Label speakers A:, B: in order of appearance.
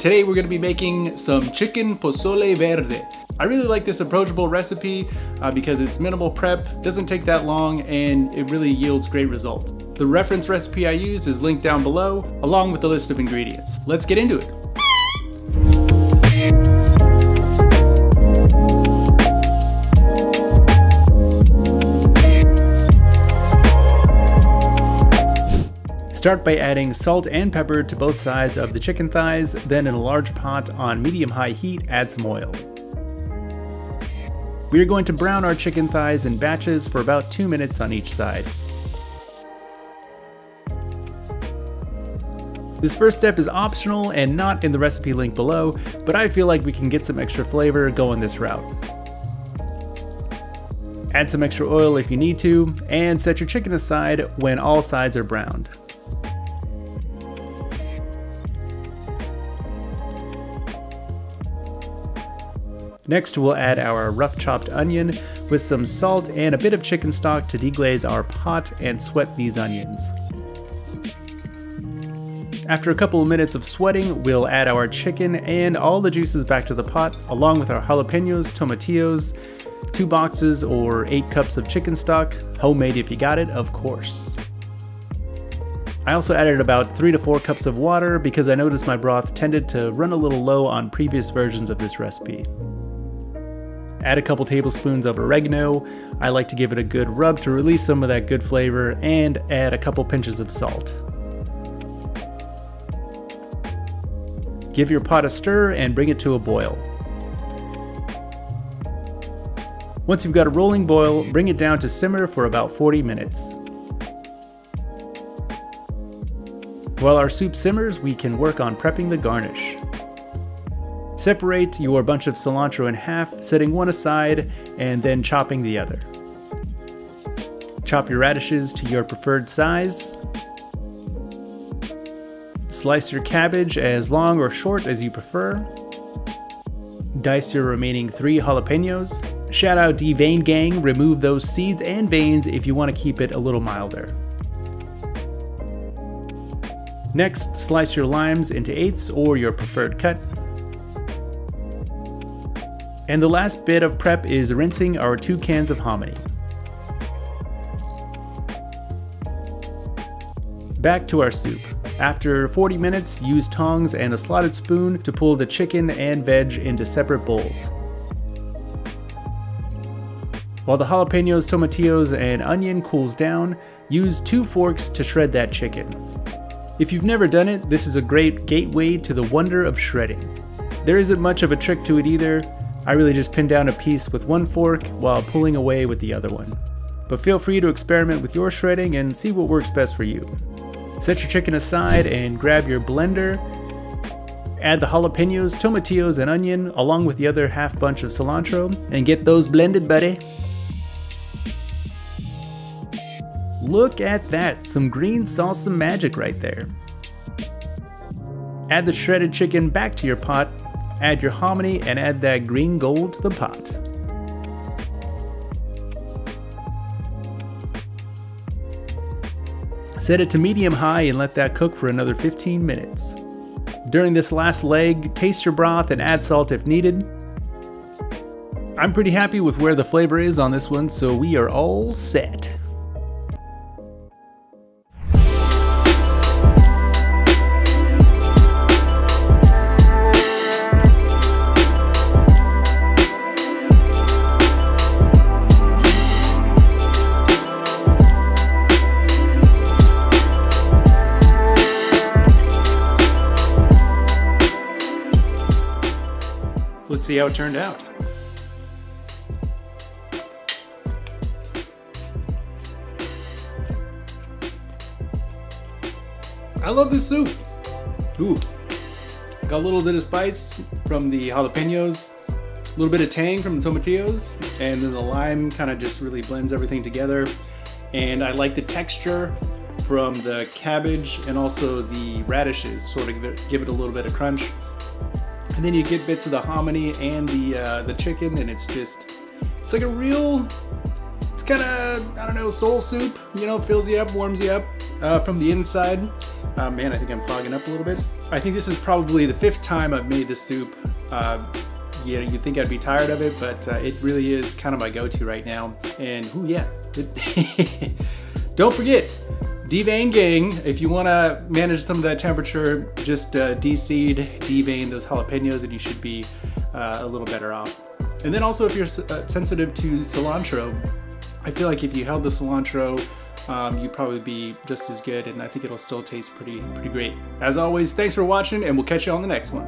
A: Today we're gonna be making some chicken pozole verde. I really like this approachable recipe uh, because it's minimal prep, doesn't take that long, and it really yields great results. The reference recipe I used is linked down below, along with the list of ingredients. Let's get into it. Start by adding salt and pepper to both sides of the chicken thighs, then in a large pot on medium-high heat, add some oil. We are going to brown our chicken thighs in batches for about 2 minutes on each side. This first step is optional and not in the recipe link below, but I feel like we can get some extra flavor going this route. Add some extra oil if you need to, and set your chicken aside when all sides are browned. Next, we'll add our rough chopped onion with some salt and a bit of chicken stock to deglaze our pot and sweat these onions. After a couple of minutes of sweating, we'll add our chicken and all the juices back to the pot, along with our jalapenos, tomatillos, two boxes or eight cups of chicken stock, homemade if you got it, of course. I also added about three to four cups of water because I noticed my broth tended to run a little low on previous versions of this recipe. Add a couple tablespoons of oregano. I like to give it a good rub to release some of that good flavor and add a couple pinches of salt. Give your pot a stir and bring it to a boil. Once you've got a rolling boil, bring it down to simmer for about 40 minutes. While our soup simmers, we can work on prepping the garnish. Separate your bunch of cilantro in half, setting one aside and then chopping the other. Chop your radishes to your preferred size. Slice your cabbage as long or short as you prefer. Dice your remaining three jalapenos. Shout out D-Vein Gang, remove those seeds and veins if you want to keep it a little milder. Next, slice your limes into eighths or your preferred cut. And the last bit of prep is rinsing our two cans of hominy. Back to our soup. After 40 minutes, use tongs and a slotted spoon to pull the chicken and veg into separate bowls. While the jalapenos, tomatillos, and onion cools down, use two forks to shred that chicken. If you've never done it, this is a great gateway to the wonder of shredding. There isn't much of a trick to it either, I really just pin down a piece with one fork while pulling away with the other one. But feel free to experiment with your shredding and see what works best for you. Set your chicken aside and grab your blender. Add the jalapenos, tomatillos, and onion along with the other half bunch of cilantro and get those blended, buddy. Look at that, some green salsa magic right there. Add the shredded chicken back to your pot Add your hominy and add that green gold to the pot. Set it to medium high and let that cook for another 15 minutes. During this last leg, taste your broth and add salt if needed. I'm pretty happy with where the flavor is on this one, so we are all set. See how it turned out. I love this soup. Ooh, got a little bit of spice from the jalapenos, a little bit of tang from the tomatillos, and then the lime kind of just really blends everything together. And I like the texture from the cabbage and also the radishes, sort of give it, give it a little bit of crunch. And then you get bits of the hominy and the uh, the chicken, and it's just it's like a real it's kind of I don't know soul soup. You know, fills you up, warms you up uh, from the inside. Uh, man, I think I'm fogging up a little bit. I think this is probably the fifth time I've made this soup. Uh, yeah, you'd think I'd be tired of it, but uh, it really is kind of my go-to right now. And oh yeah, don't forget, devein gang. If you want to manage some of that temperature, just uh, deseed, devein those jalapenos, and you should be uh, a little better off. And then also, if you're uh, sensitive to cilantro, I feel like if you held the cilantro um, you'd probably be just as good and I think it'll still taste pretty, pretty great. As always, thanks for watching and we'll catch you on the next one.